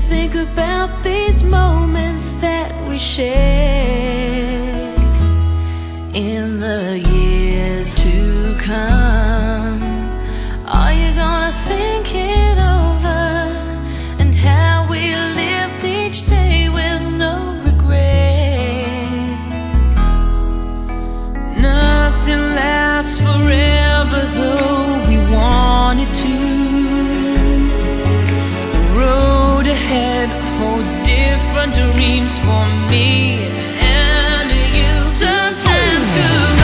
think about these moments that we share in the years to come? Are you gonna think it over and how we lived each day with no regrets? Nothing lasts forever. head holds different dreams for me and you. Sometimes good.